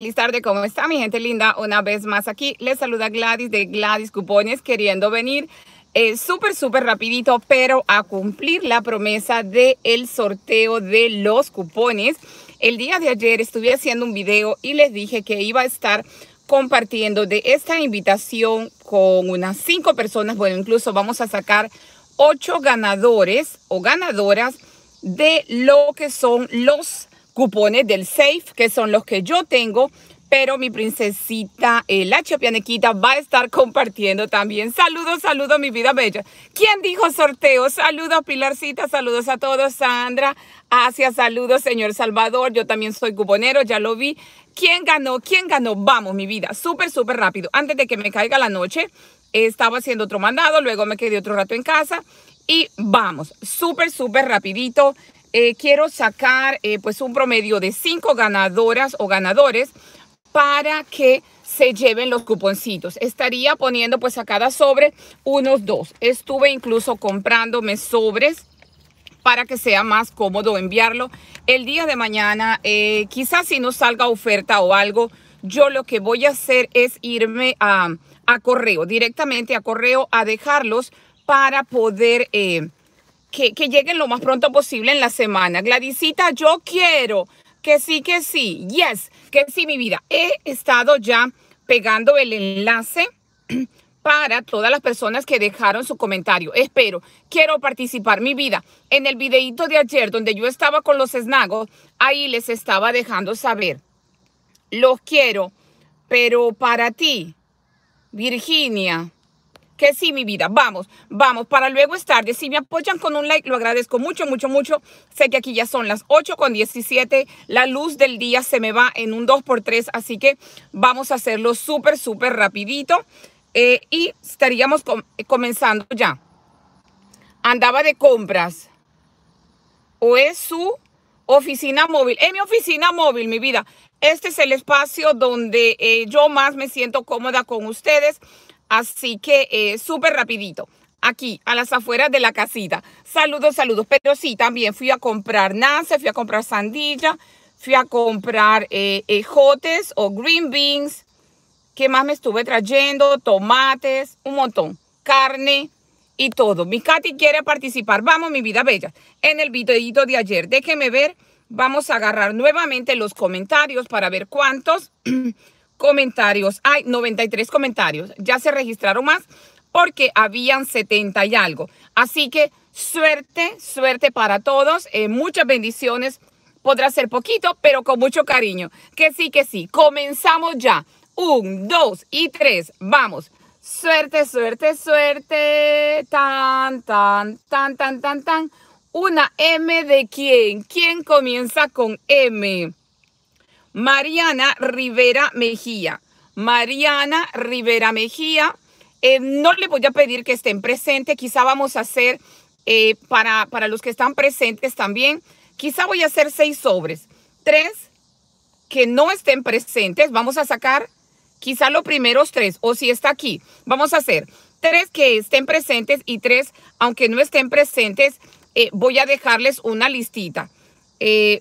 Feliz tarde, ¿cómo está mi gente linda? Una vez más aquí les saluda Gladys de Gladys Cupones queriendo venir eh, súper, súper rapidito, pero a cumplir la promesa del el sorteo de los cupones. El día de ayer estuve haciendo un video y les dije que iba a estar compartiendo de esta invitación con unas cinco personas. Bueno, incluso vamos a sacar ocho ganadores o ganadoras de lo que son los cupones del Safe, que son los que yo tengo, pero mi princesita, eh, la chapianequita, va a estar compartiendo también. Saludos, saludos, mi vida bella. ¿Quién dijo sorteo? Saludos, Pilarcita, saludos a todos, Sandra, Asia, saludos, señor Salvador. Yo también soy cuponero, ya lo vi. ¿Quién ganó? ¿Quién ganó? Vamos, mi vida, súper, súper rápido. Antes de que me caiga la noche, estaba haciendo otro mandado, luego me quedé otro rato en casa y vamos, súper, súper rapidito. Eh, quiero sacar eh, pues un promedio de cinco ganadoras o ganadores para que se lleven los cuponcitos. Estaría poniendo pues a cada sobre unos dos. Estuve incluso comprándome sobres para que sea más cómodo enviarlo. El día de mañana, eh, quizás si no salga oferta o algo, yo lo que voy a hacer es irme a, a correo, directamente a correo, a dejarlos para poder que, lleguen lo más pronto posible en la semana. Gladysita, yo quiero que sí, que sí, yes, que sí, mi vida. He estado ya pegando el enlace para todas las personas que dejaron su comentario. Espero, quiero participar, mi vida. En el videito de ayer donde yo estaba con los esnagos, ahí les estaba dejando saber. Los quiero, pero para ti, Virginia, que sí, mi vida. Vamos, vamos, para luego es tarde. Si me apoyan con un like, lo agradezco mucho, mucho, mucho. Sé que aquí ya son las 8 con 17. La luz del día se me va en un 2x3, así que vamos a hacerlo súper, súper rapidito. Eh, y estaríamos comenzando ya. Andaba de compras. O es su oficina móvil. En mi oficina móvil, mi vida. Este es el espacio donde eh, yo más me siento cómoda con ustedes Así que eh, súper rapidito. Aquí, a las afueras de la casita. Saludos, saludos. Pero sí, también fui a comprar nance, fui a comprar sandilla, fui a comprar eh, ejotes o green beans. ¿Qué más me estuve trayendo? Tomates, un montón. Carne y todo. Mi Katy quiere participar. Vamos, mi vida bella. En el videito de ayer, déjeme ver. Vamos a agarrar nuevamente los comentarios para ver cuántos comentarios. Hay 93 comentarios. Ya se registraron más porque habían 70 y algo. Así que suerte, suerte para todos. Eh, muchas bendiciones. Podrá ser poquito, pero con mucho cariño. Que sí, que sí. Comenzamos ya. Un, dos y tres. Vamos. Suerte, suerte, suerte. Tan, tan, tan, tan, tan, tan. Una M de quién. ¿Quién comienza con M? Mariana Rivera Mejía. Mariana Rivera Mejía. Eh, no le voy a pedir que estén presentes, quizá vamos a hacer eh, para, para los que están presentes también, quizá voy a hacer seis sobres. Tres que no estén presentes, vamos a sacar quizá los primeros tres, o si está aquí, vamos a hacer tres que estén presentes y tres, aunque no estén presentes, eh, voy a dejarles una listita.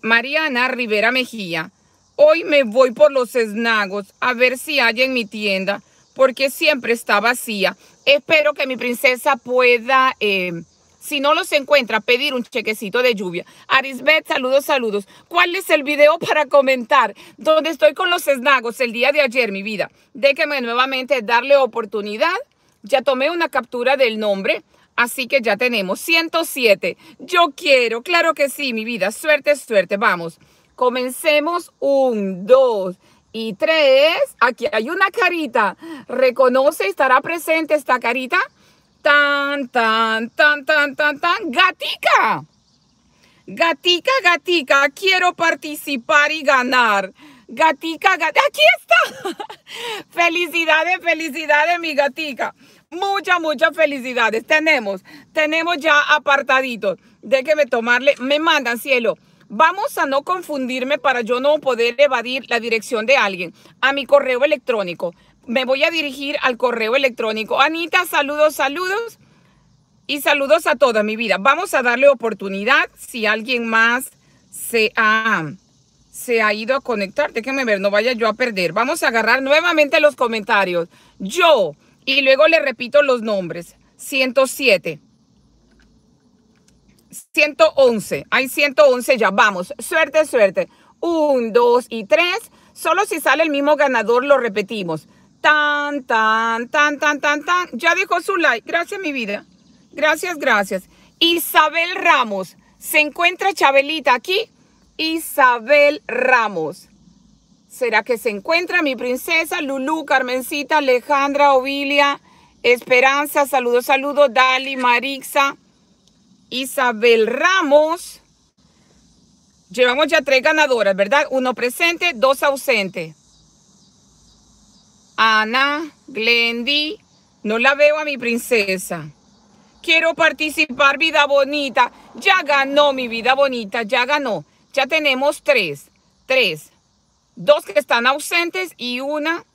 Mariana Rivera Mejía, Hoy me voy por los esnagos a ver si hay en mi tienda, porque siempre está vacía. Espero que mi princesa pueda, eh, si no los encuentra, pedir un chequecito de lluvia. Arisbet, saludos, saludos. ¿Cuál es el video para comentar? Donde estoy con los esnagos el día de ayer, mi vida. Déjeme nuevamente darle oportunidad. Ya tomé una captura del nombre. Así que ya tenemos 107. Yo quiero, claro que sí, mi vida. Suerte, suerte. Vamos. Comencemos. Un, dos y tres. Aquí hay una carita. ¿Reconoce? ¿Estará presente esta carita? Tan, tan, tan, tan, tan, tan. Gatica. Gatica, gatica. Quiero participar y ganar. Gatica, gatica. Aquí está. felicidades, felicidades, mi gatica. Muchas, muchas felicidades. Tenemos, tenemos ya apartaditos. Déjeme tomarle. Me mandan, cielo Vamos a no confundirme para yo no poder evadir la dirección de alguien a mi correo electrónico. Me voy a dirigir al correo electrónico. Anita, saludos, saludos. Y saludos a toda mi vida. Vamos a darle oportunidad si alguien más se ha, se ha ido a conectar. Déjenme ver, no vaya yo a perder. Vamos a agarrar nuevamente los comentarios. Yo, y luego le repito los nombres. 107. 111. Hay 111 ya. Vamos. Suerte, suerte. Un, dos y tres. Solo si sale el mismo ganador lo repetimos. Tan, tan, tan, tan, tan, tan. Ya dejó su like. Gracias, mi vida. Gracias, gracias. Isabel Ramos. ¿Se encuentra Chabelita aquí? Isabel Ramos. ¿Será que se encuentra mi princesa? Lulú, Carmencita, Alejandra, Ovilia, Esperanza, saludos, saludos, Dali, Marixa, Isabel Ramos. Llevamos ya tres ganadoras, ¿verdad? Uno presente, dos ausentes. Ana, Glendy, no la veo a mi princesa. Quiero participar, vida bonita. Ya ganó mi vida bonita, ya ganó. Ya tenemos tres, tres. Dos que están ausentes y una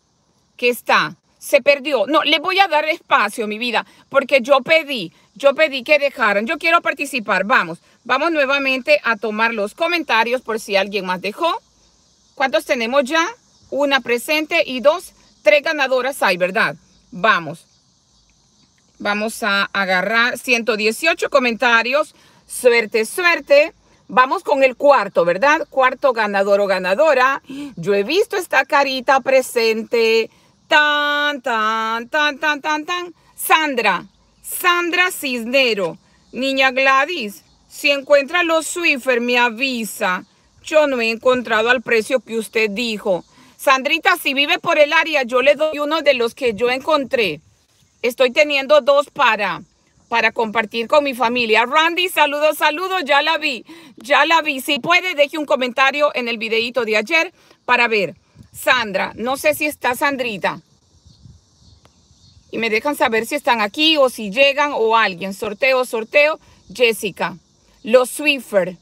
que está. Se perdió. No, le voy a dar espacio, mi vida, porque yo pedí, yo pedí que dejaran. Yo quiero participar. Vamos, vamos nuevamente a tomar los comentarios por si alguien más dejó. ¿Cuántos tenemos ya? Una presente y dos, tres ganadoras hay, ¿verdad? Vamos. Vamos a agarrar 118 comentarios. Suerte, suerte. Vamos con el cuarto, ¿verdad? Cuarto ganador o ganadora. Yo he visto esta carita presente. Tan, tan, tan, tan, tan, tan. Sandra. Sandra Cisnero. Niña Gladys. Si encuentra los Swiffer, me avisa. Yo no he encontrado al precio que usted dijo. Sandrita, si vive por el área, yo le doy uno de los que yo encontré. Estoy teniendo dos para, para compartir con mi familia. Randy, saludos, saludos, ya la vi, ya la vi. Si puede, deje un comentario en el videito de ayer para ver. Sandra, no sé si está Sandrita. Y me dejan saber si están aquí o si llegan o alguien. Sorteo, sorteo. Jessica, los Swiffer.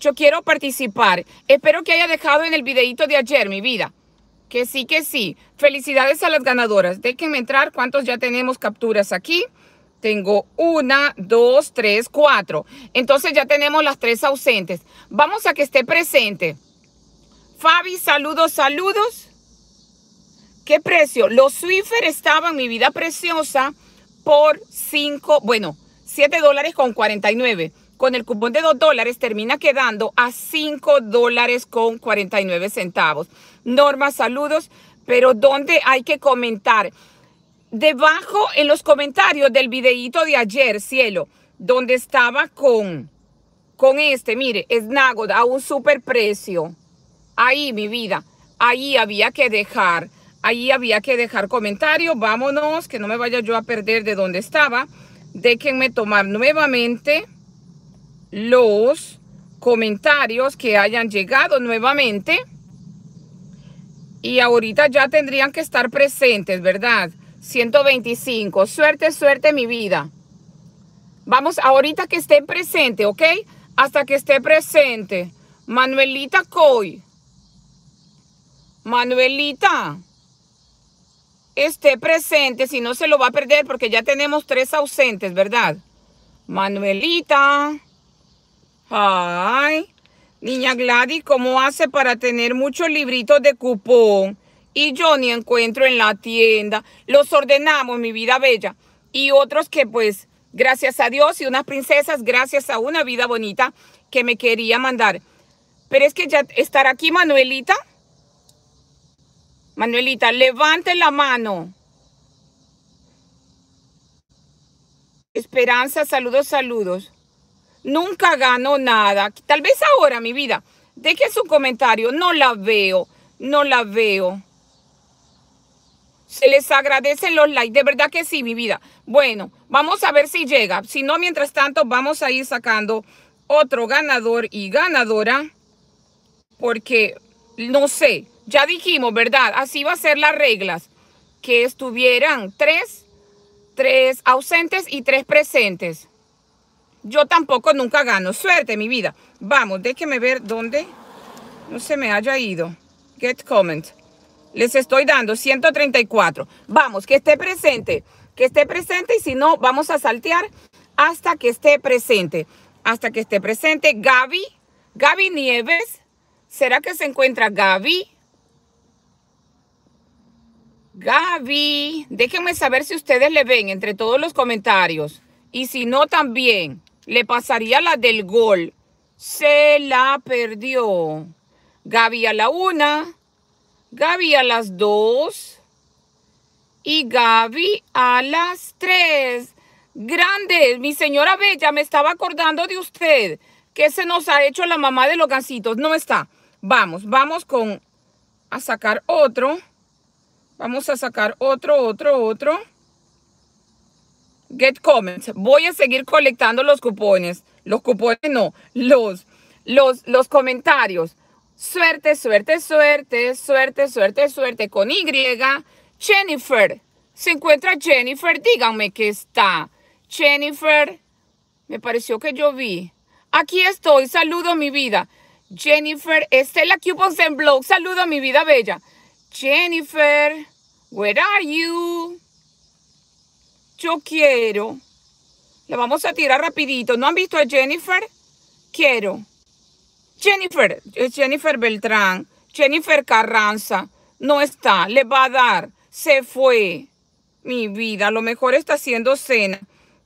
Yo quiero participar. Espero que haya dejado en el videito de ayer, mi vida. Que sí, que sí. Felicidades a las ganadoras. Déjenme entrar. ¿Cuántos ya tenemos capturas aquí? Tengo una, dos, tres, cuatro. Entonces ya tenemos las tres ausentes. Vamos a que esté presente. Fabi, saludos, saludos. ¿Qué precio? Los Swiffer estaban, mi vida preciosa, por cinco, bueno, siete dólares con 49 con el cupón de 2 dólares termina quedando a 5 dólares con 49 centavos. Norma, saludos, pero ¿dónde hay que comentar? Debajo en los comentarios del videíto de ayer, cielo, donde estaba con, con este, mire, es Nagod a un super precio. Ahí, mi vida, ahí había que dejar, ahí había que dejar comentarios. Vámonos, que no me vaya yo a perder de donde estaba. Déjenme tomar nuevamente los comentarios que hayan llegado nuevamente. Y ahorita ya tendrían que estar presentes, ¿verdad? 125. Suerte, suerte, mi vida. Vamos, ahorita que esté presente, ¿ok? Hasta que esté presente. Manuelita Coy. Manuelita. Esté presente, si no se lo va a perder porque ya tenemos tres ausentes, ¿verdad? Manuelita. Ay, niña Gladys, ¿cómo hace para tener muchos libritos de cupón? Y yo ni encuentro en la tienda. Los ordenamos, mi vida bella. Y otros que pues, gracias a Dios y unas princesas, gracias a una vida bonita que me quería mandar. Pero es que ya estar aquí, Manuelita. Manuelita, levante la mano. Esperanza, saludos, saludos. Nunca gano nada. Tal vez ahora, mi vida. Deje su comentario. No la veo. No la veo. Se les agradecen los likes. De verdad que sí, mi vida. Bueno, vamos a ver si llega. Si no, mientras tanto, vamos a ir sacando otro ganador y ganadora. Porque, no sé, ya dijimos, ¿verdad? Así va a ser las reglas. Que estuvieran tres, tres ausentes y tres presentes. Yo tampoco nunca gano. Suerte, mi vida. Vamos, déjeme ver dónde no se me haya ido. Get comment. Les estoy dando 134. Vamos, que esté presente. Que esté presente y si no, vamos a saltear hasta que esté presente. Hasta que esté presente. Gaby, Gaby Nieves. ¿Será que se encuentra Gaby? Gaby, déjenme saber si ustedes le ven entre todos los comentarios. Y si no, también le pasaría la del gol. Se la perdió. Gaby a la una, Gaby a las dos y Gaby a las tres. Grande, mi señora Bella, me estaba acordando de usted. ¿Qué se nos ha hecho la mamá de los gansitos? No está. Vamos, vamos con a sacar otro. Vamos a sacar otro, otro, otro. Get comments. Voy a seguir colectando los cupones. Los cupones no, los, los, los comentarios. Suerte, suerte, suerte, suerte, suerte, suerte. Con Y. Jennifer. Se encuentra Jennifer. Díganme que está. Jennifer. Me pareció que yo vi. Aquí estoy. Saludo mi vida. Jennifer. Estela Cupos en Blog. Saludo mi vida bella. Jennifer. Where are you? Yo quiero. Le vamos a tirar rapidito. ¿No han visto a Jennifer? Quiero. Jennifer, es Jennifer Beltrán, Jennifer Carranza, no está, le va a dar, se fue. Mi vida, a lo mejor está haciendo cena.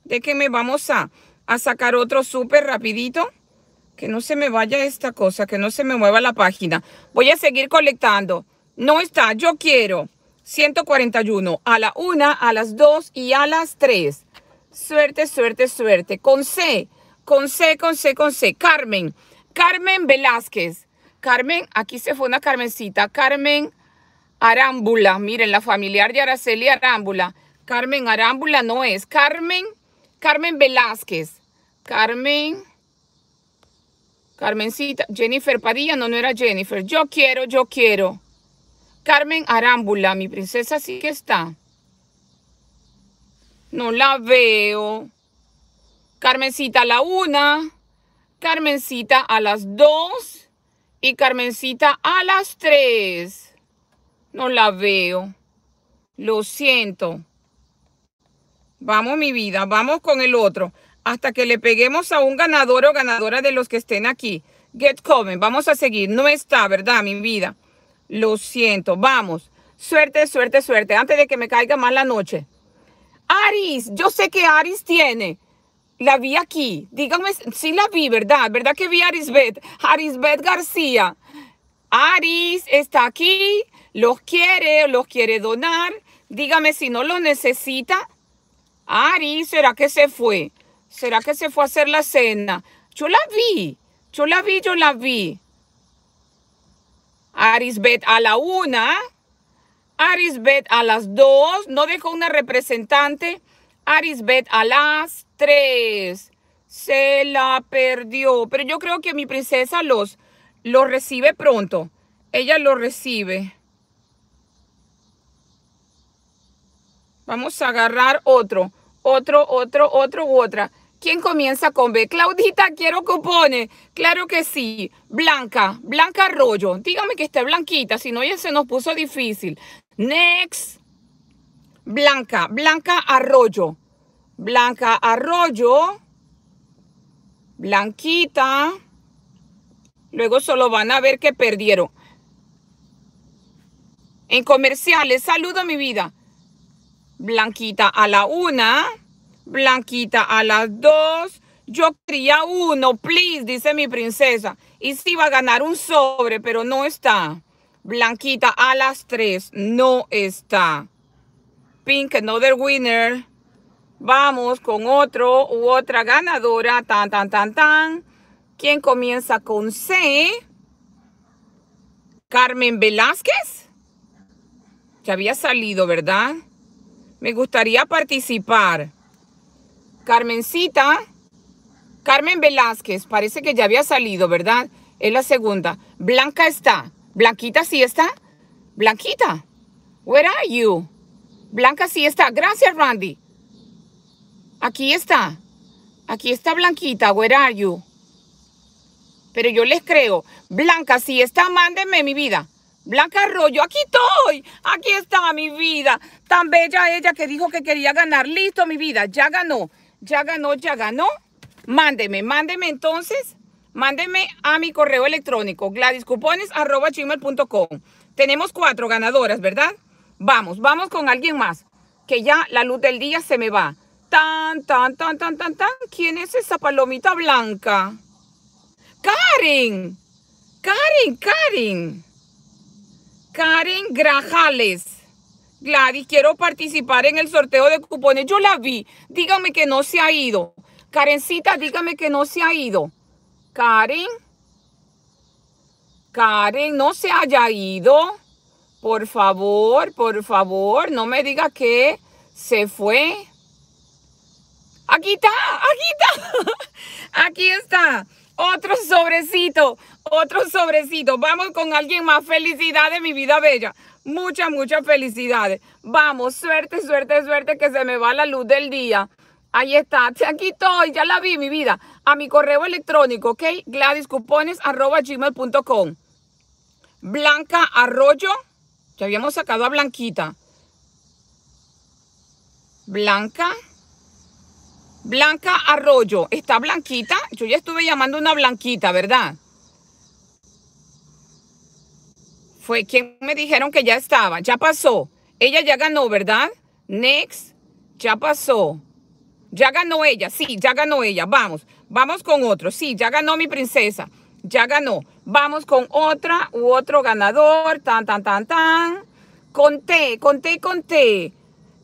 De que me vamos a, a sacar otro súper rapidito. Que no se me vaya esta cosa, que no se me mueva la página. Voy a seguir colectando. No está, yo quiero. 141 a la una, a las dos y a las tres. Suerte, suerte, suerte. Con C, con C, con C, con C. Carmen. Carmen Velázquez. Carmen, aquí se fue una Carmencita. Carmen Arámbula. Miren, la familiar de Araceli Arámbula. Carmen Arámbula no es. Carmen, Carmen Velázquez. Carmen. Carmencita. Jennifer Padilla, no, no era Jennifer. Yo quiero, yo quiero. Carmen Arámbula, mi princesa sí que está. No la veo. Carmencita la una. Carmencita a las 2 y Carmencita a las 3. No la veo. Lo siento. Vamos, mi vida, vamos con el otro. Hasta que le peguemos a un ganador o ganadora de los que estén aquí. Get coming. Vamos a seguir. No está, ¿verdad, mi vida? Lo siento. Vamos. Suerte, suerte, suerte. Antes de que me caiga más la noche. Aris, yo sé que Aris tiene la vi aquí. Dígame si la vi, ¿verdad? ¿Verdad que vi a Arisbet? Arisbet García. Aris está aquí, los quiere, los quiere donar. Dígame si no lo necesita. Aris, ¿será que se fue? ¿Será que se fue a hacer la cena? Yo la vi, yo la vi, yo la vi. Arisbet a la una. Arisbet a las dos. No dejó una representante. Arisbet a las tres. Se la perdió. Pero yo creo que mi princesa los, los recibe pronto. Ella lo recibe. Vamos a agarrar otro. Otro, otro, otro u otra. ¿Quién comienza con B? Claudita, quiero cupones. Claro que sí. Blanca, Blanca Arroyo. Dígame que esté blanquita, si no ya se nos puso difícil. Next. Blanca, Blanca Arroyo. Blanca Arroyo. Blanquita. Luego solo van a ver que perdieron. En comerciales, saludo mi vida. Blanquita a la una. Blanquita a las dos. Yo quería uno, please, dice mi princesa. Y si va a ganar un sobre, pero no está. Blanquita a las tres, no está. Pink, another winner. Vamos con otro u otra ganadora. Tan, tan, tan, tan. ¿Quién comienza con C? Carmen Velázquez. Ya había salido, ¿verdad? Me gustaría participar. Carmencita. Carmen Velázquez. Parece que ya había salido, ¿verdad? Es la segunda. Blanca está. Blanquita sí está. Blanquita. Where are you? Blanca sí está. Gracias, Randy. Aquí está. Aquí está Blanquita. Where are you? Pero yo les creo. Blanca sí está. Mándenme mi vida. Blanca Arroyo, aquí estoy. Aquí está mi vida. Tan bella ella que dijo que quería ganar. Listo, mi vida. Ya ganó. Ya ganó, ya ganó. Mándeme, mándeme entonces. Mándenme a mi correo electrónico gladyscupones.com. Tenemos cuatro ganadoras, ¿verdad? Vamos, vamos con alguien más. Que ya la luz del día se me va. Tan, tan, tan, tan, tan, tan. ¿Quién es esa palomita blanca? Karen. Karen, Karen. Karen Grajales. Gladys, quiero participar en el sorteo de cupones. Yo la vi. Dígame que no se ha ido. Karencita, dígame que no se ha ido. Karen. Karen, no se haya ido. Por favor, por favor, no me diga que se fue. Aquí está, aquí está. Aquí está. Otro sobrecito, otro sobrecito. Vamos con alguien más. Felicidades, mi vida bella. Muchas, muchas felicidades. Vamos, suerte, suerte, suerte que se me va la luz del día. Ahí está. Aquí estoy, ya la vi, mi vida. A mi correo electrónico, ¿ok? gladyscupones.gmail.com Blanca Arroyo. Ya habíamos sacado a Blanquita. Blanca. Blanca Arroyo. ¿Está Blanquita? Yo ya estuve llamando una Blanquita, ¿verdad? Fue quien me dijeron que ya estaba. Ya pasó. Ella ya ganó, ¿verdad? Next. Ya pasó. Ya ganó ella. Sí, ya ganó ella. Vamos. Vamos con otro. Sí, ya ganó mi princesa. Ya ganó. Vamos con otra u otro ganador. Tan, tan, tan, tan. Conté, conté, conté.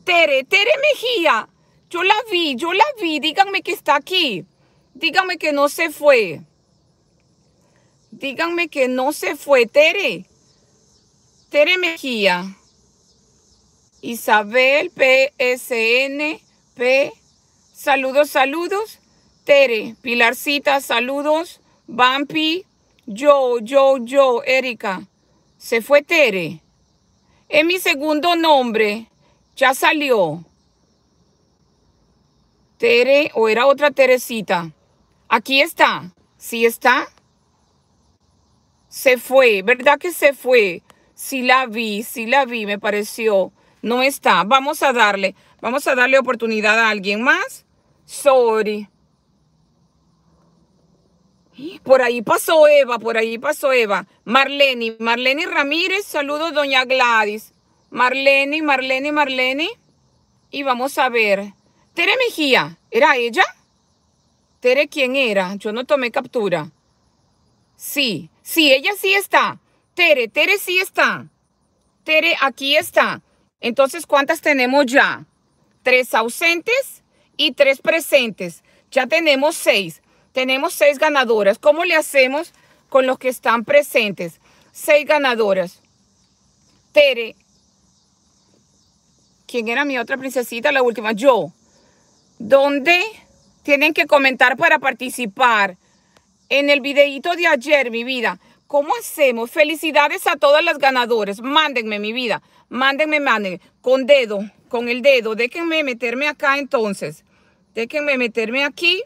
Tere, Tere Mejía. Yo la vi, yo la vi. Díganme que está aquí. Díganme que no se fue. Díganme que no se fue, Tere. Tere Mejía, Isabel PSN, P, saludos, saludos. Tere, Pilarcita, saludos. Bampi, yo, yo, yo, Erika. Se fue Tere. Es mi segundo nombre. Ya salió. Tere, o era otra Teresita. Aquí está. ¿Sí está? Se fue, ¿verdad que se fue? Sí la vi, sí la vi, me pareció. No está. Vamos a darle, vamos a darle oportunidad a alguien más. Sorry. Por ahí pasó Eva, por ahí pasó Eva. Marlene, Marlene Ramírez, saludos doña Gladys. Marlene, Marlene, Marlene. Y vamos a ver. Tere Mejía, ¿era ella? Tere, ¿quién era? Yo no tomé captura. Sí, sí, ella sí está. Tere, Tere sí está. Tere, aquí está. Entonces, ¿cuántas tenemos ya? Tres ausentes y tres presentes. Ya tenemos seis. Tenemos seis ganadoras. ¿Cómo le hacemos con los que están presentes? Seis ganadoras. Tere. ¿Quién era mi otra princesita? La última. Yo. ¿Dónde tienen que comentar para participar? En el videíto de ayer, mi vida. ¿Cómo hacemos? Felicidades a todas las ganadoras. Mándenme mi vida. Mándenme, mándenme. Con dedo, con el dedo. Déjenme meterme acá entonces. Déjenme meterme aquí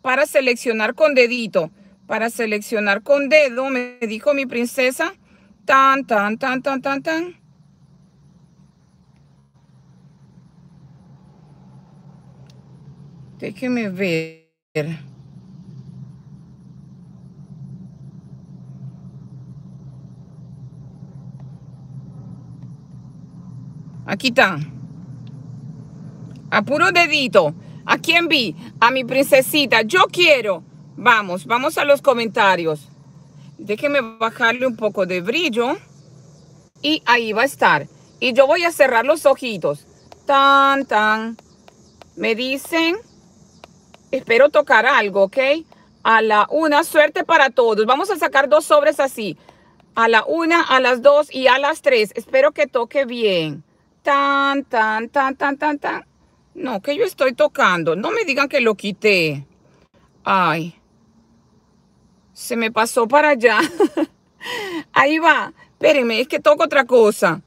para seleccionar con dedito. Para seleccionar con dedo, me dijo mi princesa. Tan, tan, tan, tan, tan, tan. Déjenme ver. Aquí está. A puro dedito. ¿A quién vi? A mi princesita. Yo quiero. Vamos, vamos a los comentarios. Déjenme bajarle un poco de brillo. Y ahí va a estar. Y yo voy a cerrar los ojitos. Tan, tan. Me dicen. Espero tocar algo, ¿ok? A la una. Suerte para todos. Vamos a sacar dos sobres así. A la una, a las dos y a las tres. Espero que toque bien. Tan, tan, tan, tan, tan, tan. No, que yo estoy tocando. No me digan que lo quité. Ay. Se me pasó para allá. Ahí va. Espérenme, es que toco otra cosa.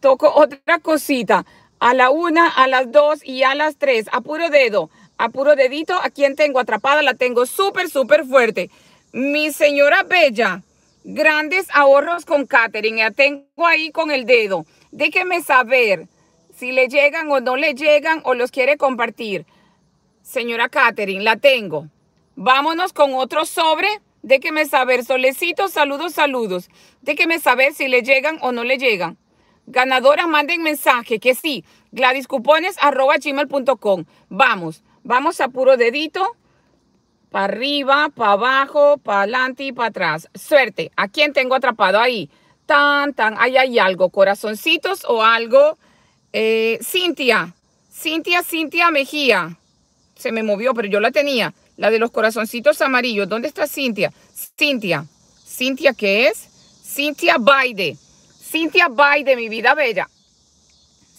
Toco otra cosita. A la una, a las dos y a las tres. A puro dedo. A puro dedito. ¿A quién tengo atrapada? La tengo súper, súper fuerte. Mi señora Bella. Grandes ahorros con Katherine. La tengo ahí con el dedo. Déjeme saber si le llegan o no le llegan o los quiere compartir. Señora Katherine, la tengo. Vámonos con otro sobre Déjeme saber, solecitos, saludos, saludos. Déjeme saber si le llegan o no le llegan. Ganadoras, manden mensaje que sí. Gmail.com. Vamos, vamos a puro dedito. Para arriba, para abajo, para adelante y para atrás. Suerte. ¿A quién tengo atrapado ahí? Tan, tan. Ahí hay algo. Corazoncitos o algo. Eh, Cintia. Cintia, Cintia Mejía. Se me movió, pero yo la tenía. La de los corazoncitos amarillos. ¿Dónde está Cintia? Cintia. ¿Cintia qué es? Cintia Baide. Cintia Baide, mi vida bella.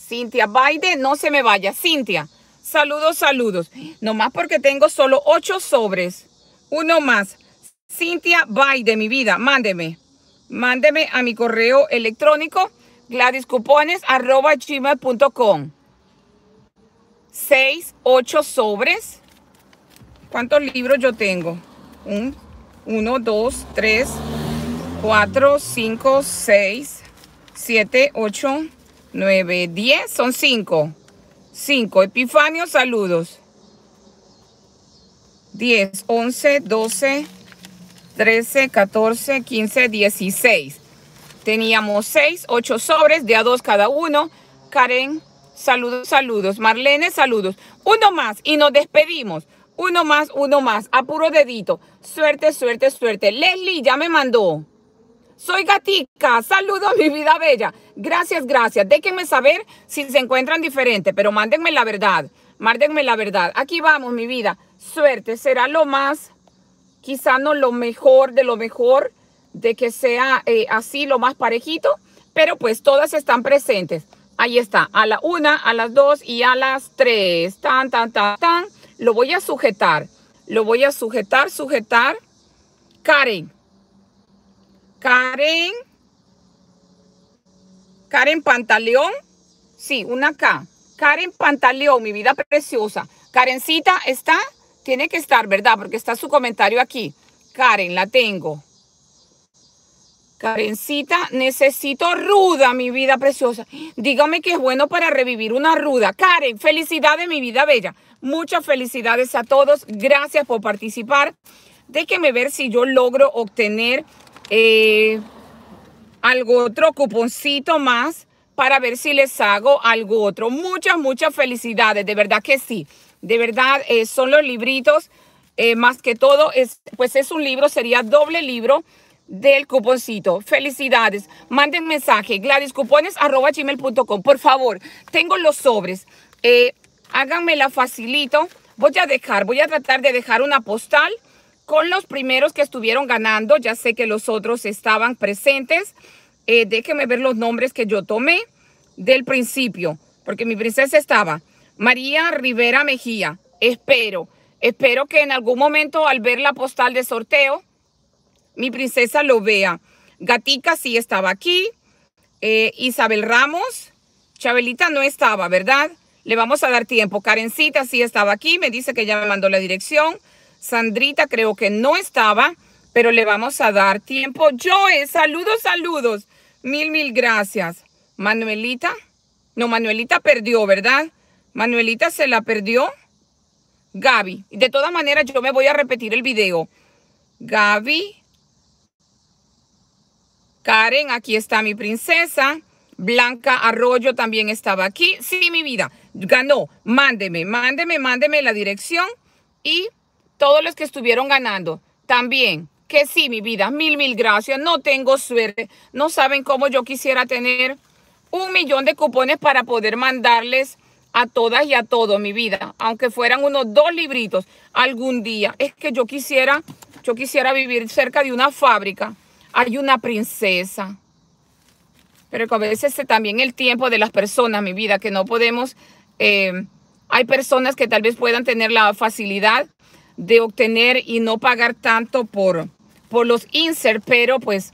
Cintia Baide, no se me vaya. Cintia, saludos, saludos. Nomás porque tengo solo ocho sobres. Uno más. Cintia Baide, mi vida, mándeme. Mándeme a mi correo electrónico gmail.com. Seis, ocho sobres. ¿Cuántos libros yo tengo? Un, uno, dos, tres, cuatro, cinco, seis, siete, ocho, nueve, diez. Son cinco. Cinco. Epifanio, saludos. Diez, once, doce, trece, catorce, quince, dieciséis. Teníamos seis, ocho sobres de a dos cada uno. Karen, saludos, saludos. Marlene, saludos. Uno más y nos despedimos. Uno más, uno más. A puro dedito. Suerte, suerte, suerte. Leslie ya me mandó. Soy Gatica. Saludos, mi vida bella. Gracias, gracias. Déjenme saber si se encuentran diferentes, pero mándenme la verdad. Mándenme la verdad. Aquí vamos, mi vida. Suerte. Será lo más, quizá no lo mejor de lo mejor, de que sea eh, así lo más parejito, pero pues todas están presentes. Ahí está, a la una, a las dos y a las tres. Tan, tan, tan, tan. Lo voy a sujetar. Lo voy a sujetar, sujetar. Karen. Karen. Karen Pantaleón. Sí, una K. Karen Pantaleón, mi vida preciosa. Karencita, ¿está? Tiene que estar, ¿verdad? Porque está su comentario aquí. Karen, la tengo. Karencita, necesito ruda, mi vida preciosa. Dígame que es bueno para revivir una ruda. Karen, felicidades, mi vida bella. Muchas felicidades a todos. Gracias por participar. Déjenme ver si yo logro obtener eh, algo otro cuponcito más para ver si les hago algo otro. Muchas, muchas felicidades. De verdad que sí. De verdad, eh, son los libritos. Eh, más que todo, es, pues es un libro, sería doble libro del cuponcito. Felicidades. Manden mensaje. Gladyscupones arroba gmail.com. Por favor, tengo los sobres. Eh, háganmela facilito. Voy a dejar, voy a tratar de dejar una postal con los primeros que estuvieron ganando. Ya sé que los otros estaban presentes. Eh, déjenme ver los nombres que yo tomé del principio, porque mi princesa estaba. María Rivera Mejía. Espero, espero que en algún momento al ver la postal de sorteo, mi princesa lo vea. Gatica sí estaba aquí. Eh, Isabel Ramos. Chabelita no estaba, ¿verdad? Le vamos a dar tiempo. Karencita sí estaba aquí. Me dice que ya me mandó la dirección. Sandrita creo que no estaba, pero le vamos a dar tiempo. Joe, saludos, saludos. Mil, mil gracias. Manuelita. No, Manuelita perdió, ¿verdad? Manuelita se la perdió. Gaby. De todas maneras, yo me voy a repetir el video. Gaby, Karen, aquí está mi princesa. Blanca Arroyo también estaba aquí. Sí, mi vida, ganó. Mándeme, mándeme, mándeme la dirección y todos los que estuvieron ganando también. Que sí, mi vida, mil, mil gracias. No tengo suerte. No saben cómo yo quisiera tener un millón de cupones para poder mandarles a todas y a todos, mi vida. Aunque fueran unos dos libritos algún día. Es que yo quisiera, yo quisiera vivir cerca de una fábrica hay una princesa. Pero a veces también el tiempo de las personas, mi vida, que no podemos... Eh, hay personas que tal vez puedan tener la facilidad de obtener y no pagar tanto por, por los insert, pero pues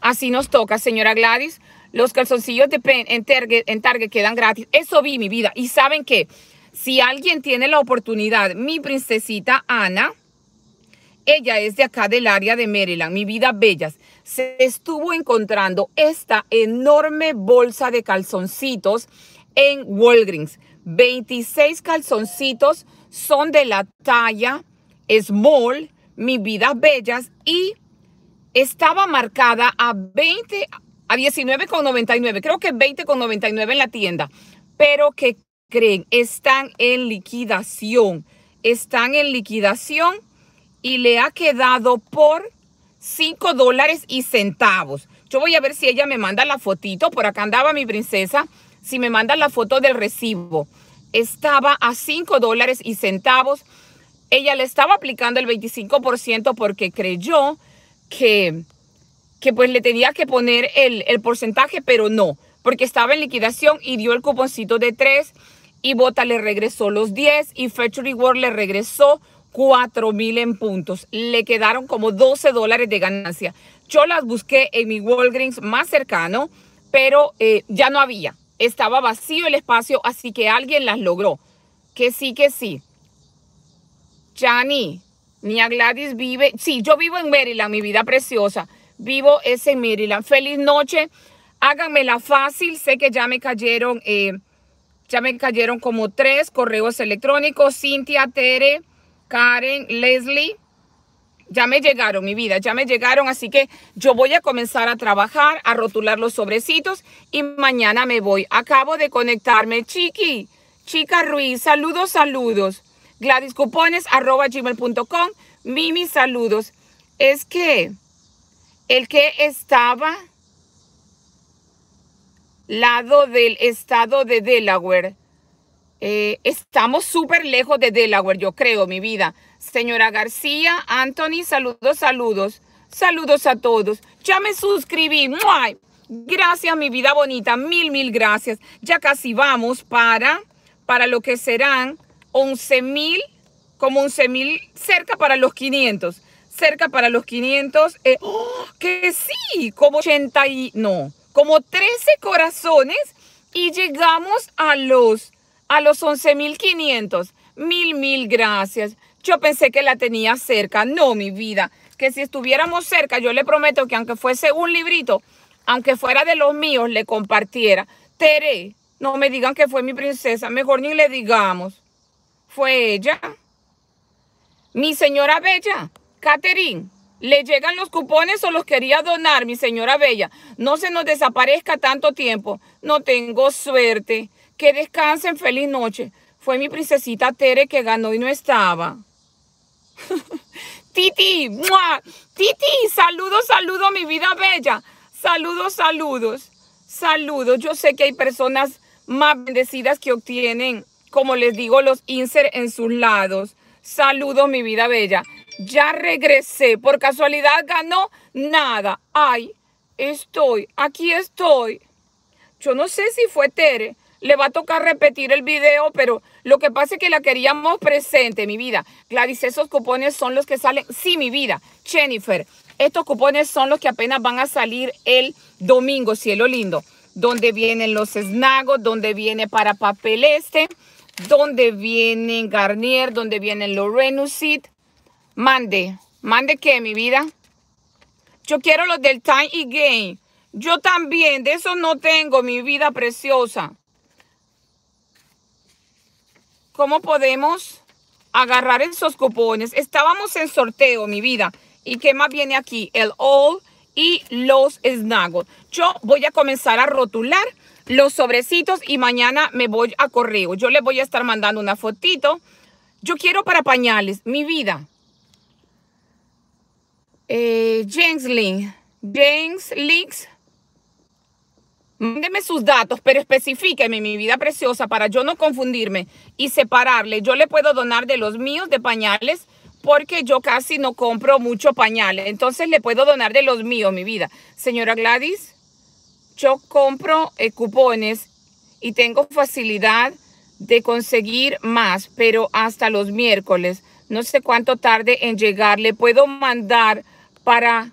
así nos toca, señora Gladys. Los calzoncillos de pen en Target, quedan gratis. Eso vi, mi vida. Y saben que si alguien tiene la oportunidad, mi princesita Ana, ella es de acá del área de Maryland, mi vida bellas. Se estuvo encontrando esta enorme bolsa de calzoncitos en Walgreens. 26 calzoncitos son de la talla small, mis vidas bellas y estaba marcada a 20, a 19,99. Creo que 20,99 en la tienda. Pero que creen, están en liquidación. Están en liquidación y le ha quedado por 5 dólares y centavos. Yo voy a ver si ella me manda la fotito. Por acá andaba mi princesa. Si me manda la foto del recibo. Estaba a 5 dólares y centavos. Ella le estaba aplicando el 25% porque creyó que, que pues le tenía que poner el, el porcentaje, pero no. Porque estaba en liquidación y dio el cuponcito de 3 y Bota le regresó los 10 y Fetch Reward le regresó 4 mil en puntos. Le quedaron como 12 dólares de ganancia. Yo las busqué en mi Walgreens más cercano, pero eh, ya no había. Estaba vacío el espacio, así que alguien las logró. Que sí, que sí. Jani, Nia Gladys vive. Sí, yo vivo en Maryland, mi vida preciosa. Vivo es en Maryland. Feliz noche. Háganmela fácil. Sé que ya me cayeron, eh, ya me cayeron como tres correos electrónicos. Cintia, Tere, Karen, Leslie. Ya me llegaron, mi vida, ya me llegaron, así que yo voy a comenzar a trabajar, a rotular los sobrecitos y mañana me voy. Acabo de conectarme, Chiqui, Chica Ruiz, saludos, saludos. Gladys Cupones, arroba gmail.com. Mimi, saludos. Es que el que estaba lado del estado de Delaware eh, estamos súper lejos de Delaware, yo creo, mi vida. Señora García, Anthony, saludos, saludos. Saludos a todos. Ya me suscribí. Gracias, mi vida bonita. Mil, mil gracias. Ya casi vamos para, para lo que serán 11 mil, como 11 mil, cerca para los 500. Cerca para los 500. Eh, que sí, como 80 y, no, como 13 corazones y llegamos a los a los 11.500. Mil, mil gracias. Yo pensé que la tenía cerca. No, mi vida. Que si estuviéramos cerca, yo le prometo que aunque fuese un librito, aunque fuera de los míos, le compartiera. Tere, no me digan que fue mi princesa. Mejor ni le digamos. Fue ella. Mi señora Bella, Catherine, ¿le llegan los cupones o los quería donar, mi señora Bella? No se nos desaparezca tanto tiempo. No tengo suerte. Que descansen, feliz noche. Fue mi princesita Tere que ganó y no estaba. Titi, Titi, saludos, saludos, mi vida bella. Saludos, saludos, saludos. Yo sé que hay personas más bendecidas que obtienen, como les digo, los insert en sus lados. Saludos, mi vida bella. Ya regresé. Por casualidad ganó nada. Ay, estoy, aquí estoy. Yo no sé si fue Tere le va a tocar repetir el video, pero lo que pasa es que la queríamos presente, mi vida. Gladys, esos cupones son los que salen. Sí, mi vida. Jennifer, estos cupones son los que apenas van a salir el domingo, cielo lindo. Donde vienen los snagos, donde viene para papel este, donde vienen Garnier, donde vienen los Renusit. Mande, mande qué, mi vida. Yo quiero los del Time y Game. Yo también, de eso no tengo, mi vida preciosa. ¿Cómo podemos agarrar esos cupones? Estábamos en sorteo, mi vida. ¿Y qué más viene aquí? El All y los Snaggles. Yo voy a comenzar a rotular los sobrecitos y mañana me voy a correo. Yo le voy a estar mandando una fotito. Yo quiero para pañales, mi vida. Eh, James Link. James Links Mándeme sus datos, pero especifíqueme mi vida preciosa para yo no confundirme y separarle. Yo le puedo donar de los míos de pañales porque yo casi no compro mucho pañales. Entonces le puedo donar de los míos, mi vida. Señora Gladys, yo compro eh, cupones y tengo facilidad de conseguir más, pero hasta los miércoles. No sé cuánto tarde en llegar. Le puedo mandar para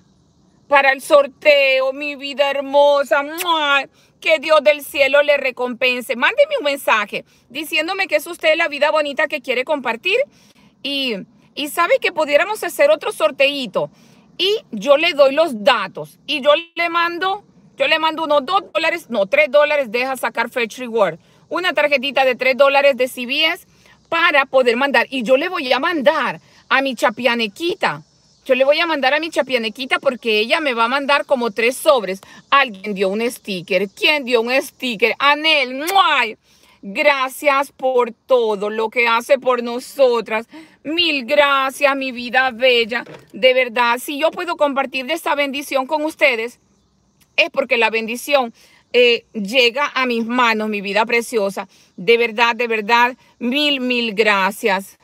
para el sorteo, mi vida hermosa. Que Dios del cielo le recompense. Mándeme un mensaje diciéndome que es usted la vida bonita que quiere compartir. Y, y sabe que pudiéramos hacer otro sorteito. Y yo le doy los datos. Y yo le mando, yo le mando unos dos dólares, no, tres dólares, deja sacar Fetch Reward. Una tarjetita de tres dólares de CBS para poder mandar. Y yo le voy a mandar a mi chapianequita Yo le voy a mandar a mi chapianequita porque ella me va a mandar como tres sobres. Alguien dio un sticker. ¿Quién dio un sticker? Anel. ¡Muay! Gracias por todo lo que hace por nosotras. Mil gracias, mi vida bella. De verdad, si yo puedo compartir de esta bendición con ustedes, es porque la bendición eh, llega a mis manos, mi vida preciosa. De verdad, de verdad, mil, mil gracias.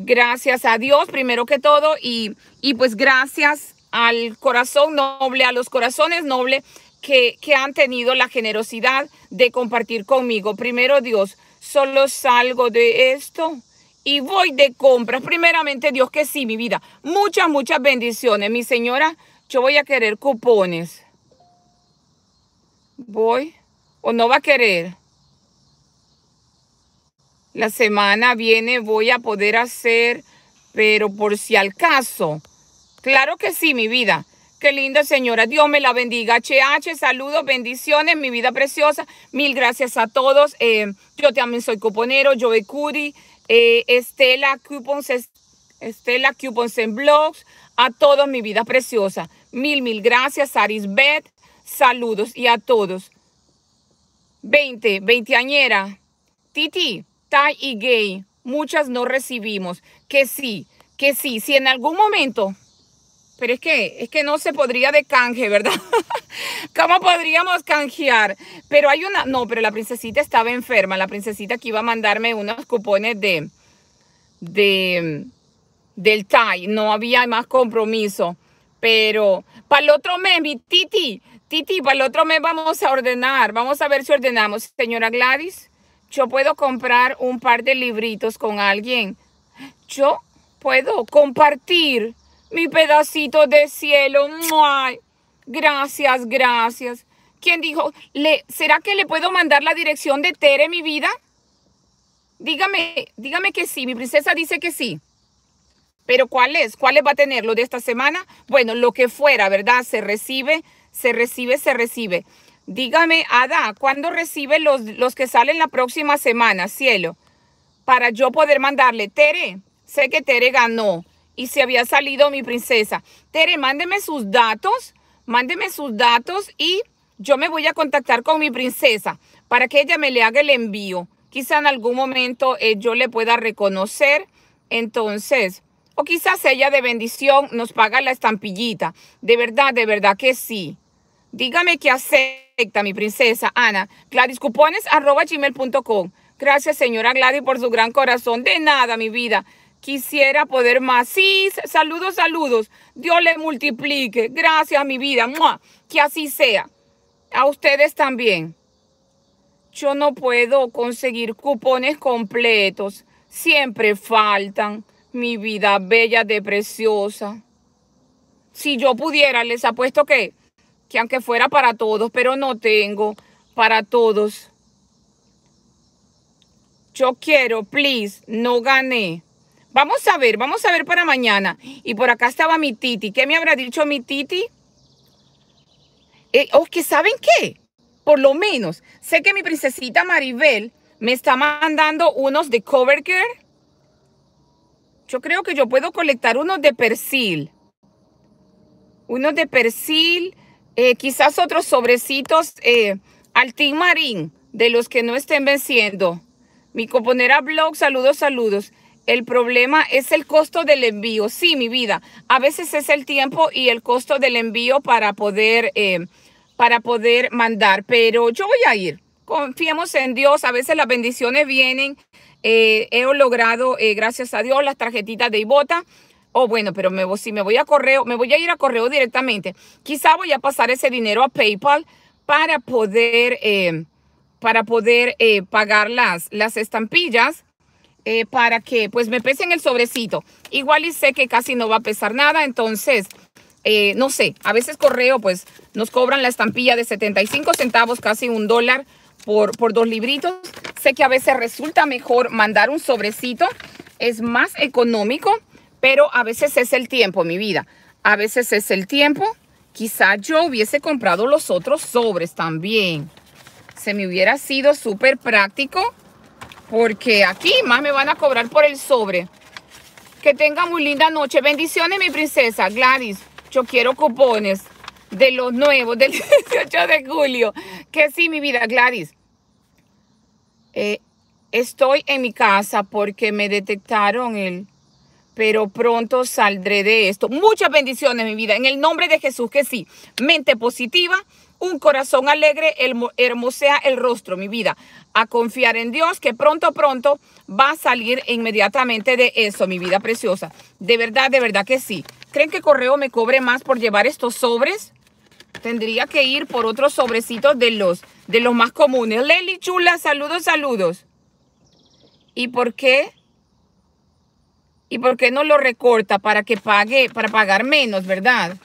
Gracias a Dios, primero que todo, y, y pues gracias al corazón noble, a los corazones nobles que, que han tenido la generosidad de compartir conmigo. Primero Dios, solo salgo de esto y voy de compras. Primeramente Dios que sí, mi vida. Muchas, muchas bendiciones. Mi señora, yo voy a querer cupones. Voy o no va a querer. La semana viene voy a poder hacer, pero por si al caso. Claro que sí, mi vida. Qué linda señora. Dios me la bendiga. HH, saludos, bendiciones, mi vida preciosa. Mil gracias a todos. Eh, yo también soy cuponero, Joe Curi, eh, Estela Coupons, Estela Coupons en Blogs. A todos, mi vida preciosa. Mil, mil gracias. Arisbet, saludos. Y a todos. 20, veinteañera. Titi, Tai y gay, muchas no recibimos. Que sí, que sí, si en algún momento, pero es que, es que no se podría de canje, ¿verdad? ¿Cómo podríamos canjear? Pero hay una, no, pero la princesita estaba enferma, la princesita que iba a mandarme unos cupones de, de, del TAI, no había más compromiso. Pero para el otro mes, mi Titi, Titi, para el otro mes vamos a ordenar, vamos a ver si ordenamos. Señora Gladys, yo puedo comprar un par de libritos con alguien. Yo puedo compartir mi pedacito de cielo. Gracias, gracias. ¿Quién dijo? ¿Le, ¿Será que le puedo mandar la dirección de Tere, mi vida? Dígame, dígame que sí. Mi princesa dice que sí. Pero ¿cuál es? ¿Cuáles va a tener? ¿Lo de esta semana? Bueno, lo que fuera, ¿verdad? Se recibe, se recibe, se recibe. Dígame, Ada, ¿cuándo recibe los, los que salen la próxima semana, cielo? Para yo poder mandarle. Tere, sé que Tere ganó y se había salido mi princesa. Tere, mándeme sus datos, mándeme sus datos y yo me voy a contactar con mi princesa para que ella me le haga el envío. Quizá en algún momento eh, yo le pueda reconocer. Entonces, o quizás ella de bendición nos paga la estampillita. De verdad, de verdad que sí. Dígame qué acepta mi princesa Ana. Gladys Cupones arroba gmail.com. Gracias señora Gladys por su gran corazón. De nada mi vida. Quisiera poder más. Sí, saludos, saludos. Dios le multiplique. Gracias mi vida. Que así sea. A ustedes también. Yo no puedo conseguir cupones completos. Siempre faltan. Mi vida bella de preciosa. Si yo pudiera, les apuesto que que aunque fuera para todos, pero no tengo para todos. Yo quiero, please, no gané. Vamos a ver, vamos a ver para mañana. Y por acá estaba mi titi. ¿Qué me habrá dicho mi titi? Eh, oh, que saben qué? Por lo menos, sé que mi princesita Maribel me está mandando unos de Covercare. Yo creo que yo puedo colectar unos de Persil. Unos de Persil eh, quizás otros sobrecitos eh, al Team Marín de los que no estén venciendo. Mi componera blog, saludos, saludos. El problema es el costo del envío. Sí, mi vida. A veces es el tiempo y el costo del envío para poder, eh, para poder mandar. Pero yo voy a ir. Confiemos en Dios. A veces las bendiciones vienen. he logrado, gracias a Dios, las tarjetitas de Ibota. Oh, bueno, pero me, si me voy a correo, me voy a ir a correo directamente. Quizá voy a pasar ese dinero a PayPal para poder, eh, para poder eh, pagar las, las estampillas eh, para que pues me pesen el sobrecito. Igual y sé que casi no va a pesar nada, entonces, no sé, a veces correo pues nos cobran la estampilla de 75 centavos, casi un dólar por, por dos libritos. Sé que a veces resulta mejor mandar un sobrecito, es más económico pero a veces es el tiempo, mi vida. A veces es el tiempo. Quizá yo hubiese comprado los otros sobres también. Se me hubiera sido súper práctico porque aquí más me van a cobrar por el sobre. Que tenga muy linda noche. Bendiciones, mi princesa. Gladys, yo quiero cupones de los nuevos del 18 de julio. Que sí, mi vida, Gladys. Eh, estoy en mi casa porque me detectaron el... Pero pronto saldré de esto. Muchas bendiciones, mi vida. En el nombre de Jesús, que sí. Mente positiva, un corazón alegre, hermosea el rostro, mi vida. A confiar en Dios, que pronto, pronto va a salir inmediatamente de eso, mi vida preciosa. De verdad, de verdad que sí. ¿Creen que Correo me cobre más por llevar estos sobres? Tendría que ir por otros sobrecitos de los, de los más comunes. Leli Chula, saludos, saludos. ¿Y por qué? ¿Y por qué no lo recorta para que pague, para pagar menos, verdad?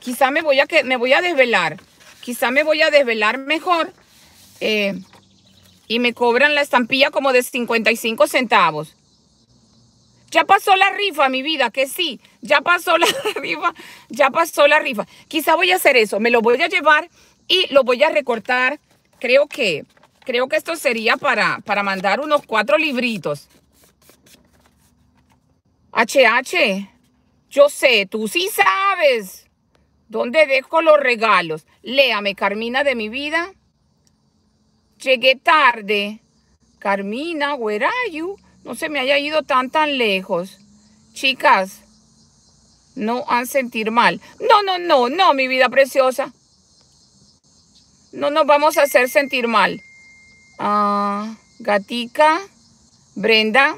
Quizá me voy a, me voy a desvelar. Quizá me voy a desvelar mejor. Eh, y me cobran la estampilla como de 55 centavos. Ya pasó la rifa, mi vida, que sí. Ya pasó la rifa, ya pasó la rifa. Quizá voy a hacer eso, me lo voy a llevar y lo voy a recortar. Creo que, creo que esto sería para, para mandar unos cuatro libritos. HH, yo sé, tú sí sabes dónde dejo los regalos. Léame, Carmina de mi vida. Llegué tarde. Carmina, where are you? No se me haya ido tan tan lejos. Chicas, no han sentir mal. No, no, no, no, mi vida preciosa. No nos vamos a hacer sentir mal. Ah, gatica, Brenda,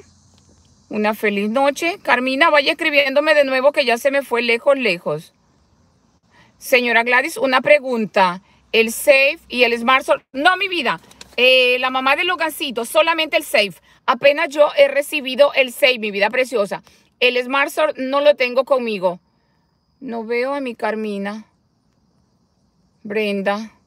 una feliz noche. Carmina, vaya escribiéndome de nuevo que ya se me fue lejos, lejos. Señora Gladys, una pregunta. El safe y el smart... No, mi vida. Eh, la mamá de los gasitos, solamente el safe. Apenas yo he recibido el 6, mi vida preciosa. El Smart no lo tengo conmigo. No veo a mi Carmina. Brenda.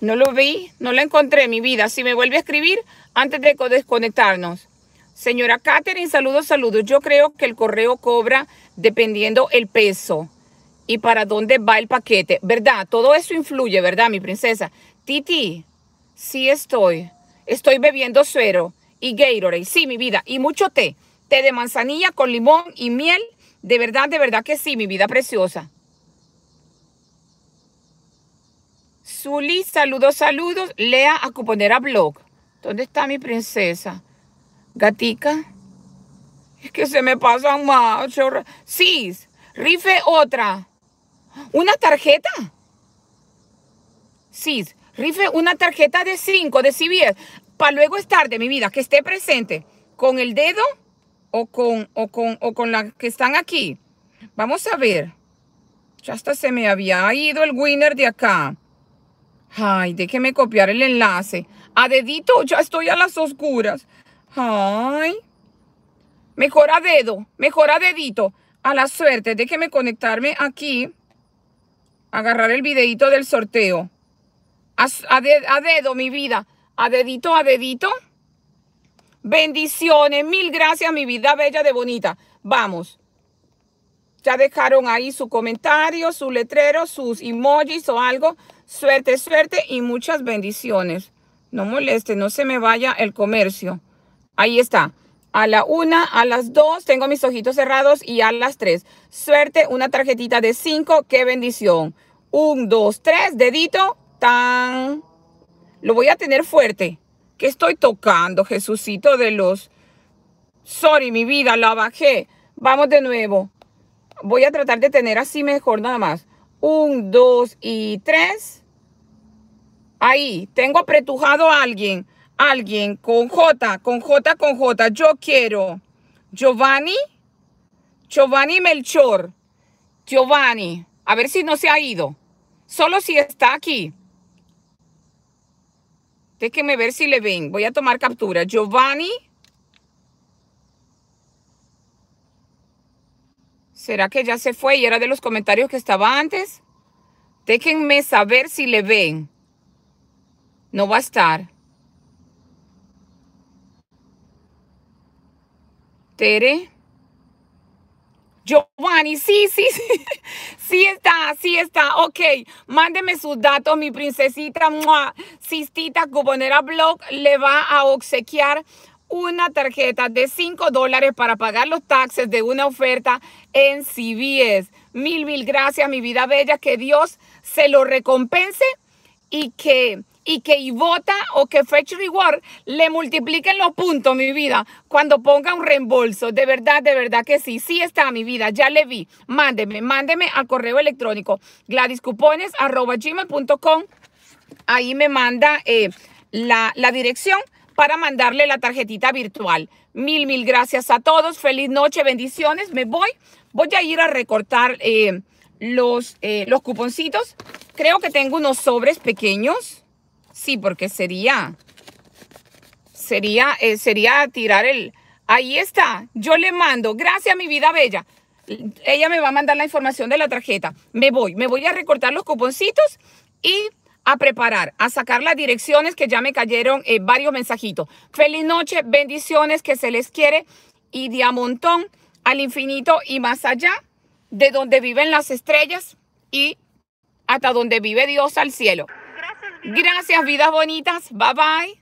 No lo vi, no lo encontré, mi vida. Si me vuelve a escribir antes de desconectarnos. Señora Catherine, saludos, saludos. Yo creo que el correo cobra dependiendo el peso y para dónde va el paquete. ¿Verdad? Todo eso influye, ¿verdad, mi princesa? Titi, Sí estoy. Estoy bebiendo suero y Gatorade. Sí, mi vida. Y mucho té. Té de manzanilla con limón y miel. De verdad, de verdad que sí, mi vida preciosa. Zuli, saludos, saludos. Lea a Cuponera Blog. ¿Dónde está mi princesa? Gatica. Es que se me pasan más. Sí, rife otra. ¿Una tarjeta? Sí, rife una tarjeta de 5 de CBS para luego estar de mi vida, que esté presente con el dedo o con, o con, o con la que están aquí. Vamos a ver. Ya hasta se me había ido el winner de acá. Ay, déjeme copiar el enlace. A dedito, ya estoy a las oscuras. Ay. Mejor a dedo, mejor a dedito. A la suerte, déjeme conectarme aquí. Agarrar el videito del sorteo. A, dedo, mi vida. A dedito, a dedito. Bendiciones. Mil gracias, mi vida bella de bonita. Vamos. Ya dejaron ahí su comentario, su letrero, sus emojis o algo. Suerte, suerte y muchas bendiciones. No moleste, no se me vaya el comercio. Ahí está. A la una, a las dos, tengo mis ojitos cerrados y a las tres. Suerte, una tarjetita de cinco. Qué bendición. Un, dos, tres, dedito. Tan. Lo voy a tener fuerte. ¿Qué estoy tocando, Jesucito de los... Sorry, mi vida, la bajé. Vamos de nuevo. Voy a tratar de tener así mejor nada más. Un, dos y tres. Ahí, tengo apretujado a alguien. Alguien con J, con J, con J. Yo quiero. Giovanni. Giovanni Melchor. Giovanni. A ver si no se ha ido. Solo si está aquí. Déjenme ver si le ven. Voy a tomar captura. Giovanni. ¿Será que ya se fue y era de los comentarios que estaba antes? Déjenme saber si le ven. No va a estar. Tere. Giovanni, sí, sí, sí, sí está, sí está. Ok, mándeme sus datos, mi princesita. Mua. Sistita Cuponera Blog le va a obsequiar una tarjeta de 5 dólares para pagar los taxes de una oferta en CBS. Mil, mil gracias, mi vida bella. Que Dios se lo recompense y que y que Ivota o que Fetch Reward le multipliquen los puntos, mi vida, cuando ponga un reembolso. De verdad, de verdad que sí. Sí está, mi vida. Ya le vi. Mándeme, mándeme al correo electrónico gladyscupones.com. Ahí me manda eh, la, la dirección para mandarle la tarjetita virtual. Mil, mil gracias a todos. Feliz noche, bendiciones. Me voy. Voy a ir a recortar eh, los, eh, los cuponcitos. Creo que tengo unos sobres pequeños. Sí, porque sería, sería, eh, sería tirar el... Ahí está. Yo le mando. Gracias, mi vida bella. Ella me va a mandar la información de la tarjeta. Me voy. Me voy a recortar los cuponcitos y a preparar, a sacar las direcciones que ya me cayeron eh, varios mensajitos. Feliz noche, bendiciones que se les quiere y de a montón al infinito y más allá de donde viven las estrellas y hasta donde vive Dios al cielo. Gracias, vidas bonitas. Bye bye.